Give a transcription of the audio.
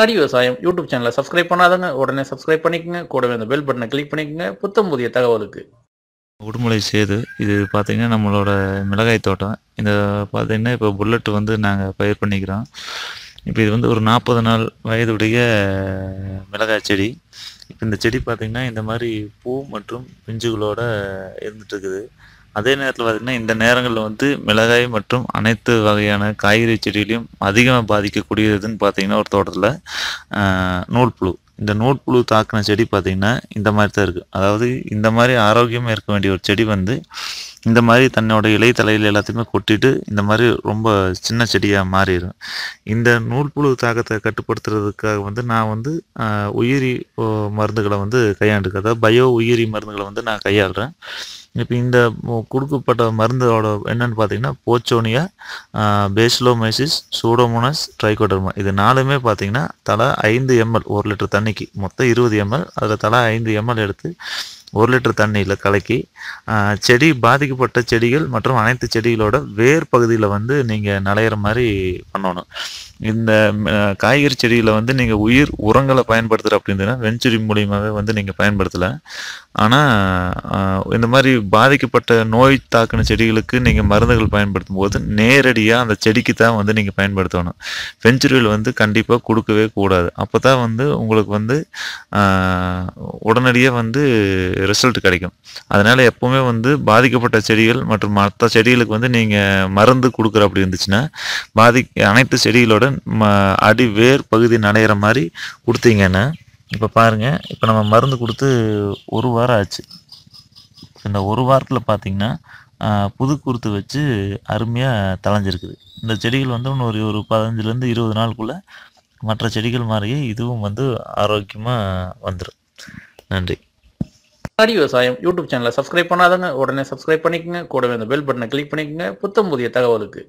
ஹரி விவசாயம் யூடியூப் சேனலை சப்ஸ்கிரைப் பண்ணாதவங்க உடனே சப்ஸ்கிரைப் பண்ணிக்கங்க. கூடவே அந்த பெல் பட்டனை கிளிக் பண்ணிக்கங்க. புத்தம் புதிய தகவலுக்கு. உடுமலை சேது இது பார்த்தீங்கன்னா நம்மளோட மிளகாய் தோட்டம். இந்த பார்த்தீங்கன்னா இப்போ புல்லட் வந்து நாங்கள் பயிர் பண்ணிக்கிறோம். இப்போ இது வந்து ஒரு நாற்பது நாள் வயதுடைய மிளகாய் செடி. இப்போ இந்த செடி பார்த்தீங்கன்னா இந்த மாதிரி பூ மற்றும் பிஞ்சுகளோட இருந்துகிட்ருக்குது அதே நேரத்தில் பார்த்தீங்கன்னா இந்த நேரங்களில் வந்து மிளகாய் மற்றும் அனைத்து வகையான காய்கறி செடிகளையும் அதிகமாக பாதிக்கக்கூடியதுன்னு பார்த்தீங்கன்னா ஒரு தோட்டத்தில் நூல்புழு. இந்த நூல்புழு தாக்கின செடி பார்த்தீங்கன்னா இந்த மாதிரி தான் இருக்குது அதாவது இந்த மாதிரி ஆரோக்கியமாக இருக்க வேண்டிய ஒரு செடி வந்து இந்த மாதிரி தன்னோட இலை தலையில் எல்லாத்தையுமே கொட்டிட்டு இந்த மாதிரி ரொம்ப சின்ன செடியாக மாறிடும். இந்த நூல்புழு தாக்கத்தை கட்டுப்படுத்துறதுக்காக வந்து நான் வந்து உயிரி மருந்துகளை வந்து கையாண்டுருக்கேன் அதாவது பயோ உயிரி மருந்துகளை வந்து நான் கையாளுறேன். இப்போ இந்த கொடுக்கப்பட்ட மருந்தோட என்னன்னு பார்த்தீங்கன்னா போச்சோனியா பேஸ்லோமைசிஸ் சூடோமோனஸ் ட்ரைகோடர்மா. இது நாலுமே பார்த்தீங்கன்னா தலா ஐந்து எம்எல் ஒரு லிட்டர் தண்ணிக்கு. மொத்தம் இருபது எம்எல். அதில் தலா ஐந்து எம்எல் எடுத்து ஒரு லிட்டர் தண்ணியில் கலக்கி செடி பாதிக்கப்பட்ட செடிகள் மற்றும் அனைத்து செடிகளோட வேர் பகுதியில் வந்து நீங்கள் நலையிற மாதிரி பண்ணணும். இந்த காய்கறி செடியில் வந்து நீங்கள் உயிர் உரங்களை பயன்படுத்துகிற அப்படின்னா வெஞ்சுரி மூலியமாகவே வந்து நீங்கள் பயன்படுத்தலை. ஆனால் இந்த மாதிரி பாதிக்கப்பட்ட நோய் தாக்கின செடிகளுக்கு நீங்கள் மருந்துகள் பயன்படுத்தும் போது நேரடியாக அந்த செடிக்கு தான் வந்து நீங்கள் பயன்படுத்தணும். வெஞ்சுரியல் வந்து கண்டிப்பாக கொடுக்கவே கூடாது. அப்போ தான் வந்து உங்களுக்கு வந்து உடனடியாக வந்து ரிசல்ட் கிடைக்கும். அதனால் எப்போவுமே வந்து பாதிக்கப்பட்ட செடிகள் மற்றும் மற்ற செடிகளுக்கு வந்து நீங்கள் மருந்து கொடுக்குற அப்படி இருந்துச்சுன்னா பாதி அனைத்து செடிகளோட ம அடி வேர் பகுதி நனையிற மாதிரி கொடுத்தீங்கன்னா இப்போ பாருங்கள் இப்போ நம்ம மருந்து கொடுத்து ஒரு வாரம் ஆச்சு. இந்த ஒரு வாரத்தில் பார்த்தீங்கன்னா புது குருத்து வச்சு அருமையாக தளைஞ்சிருக்குது இந்த செடிகள் வந்து இன்னொரு ஒரு ஒரு பதினஞ்சுலேருந்து இருபது நாளுக்குள்ளே மற்ற செடிகள் மாதிரியே இதுவும் வந்து ஆரோக்கியமாக வந்துடும் நன்றி. ஹரி விவசாயம் யூடியூப் சேனலை சப்ஸ்கிரைப் பண்ணாதவங்க உடனே சப்ஸ்கிரைப் பண்ணிக்கோங்க. கூடவே அந்த பெல் பட்டனை கிளிக் பண்ணிக்கங்க. புத்தம் புதிய தகவலுக்கு.